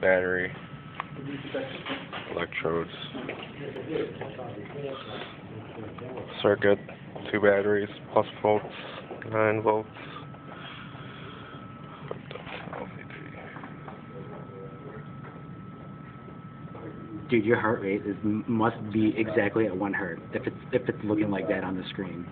battery, electrodes, circuit, two batteries, plus volts, nine volts. Dude, your heart rate is must be exactly at one hertz if it's if it's looking like that on the screen.